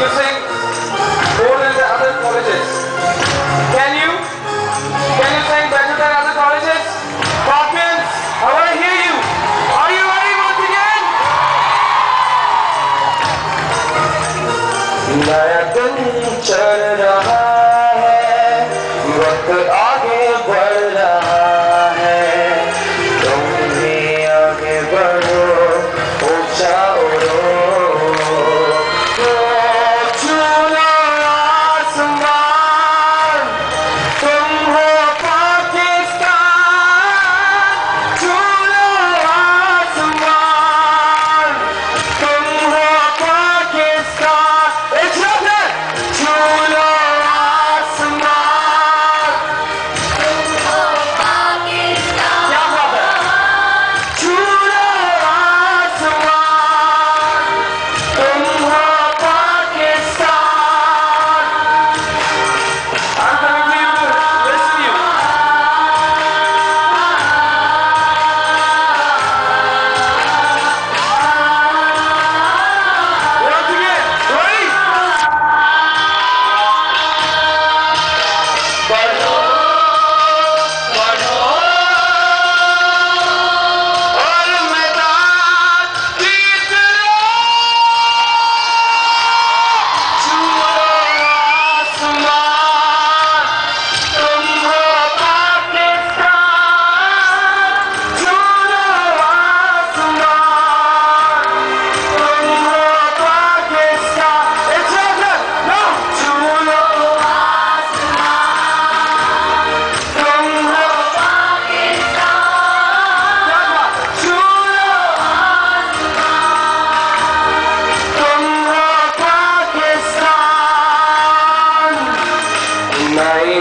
you sing more than the other colleges. Can you? Can you sing better than other colleges? Hawkins, I want to hear you. Are you ready once again? नया दिन चल रहा है वक्त आ tonight.